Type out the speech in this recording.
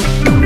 Bye.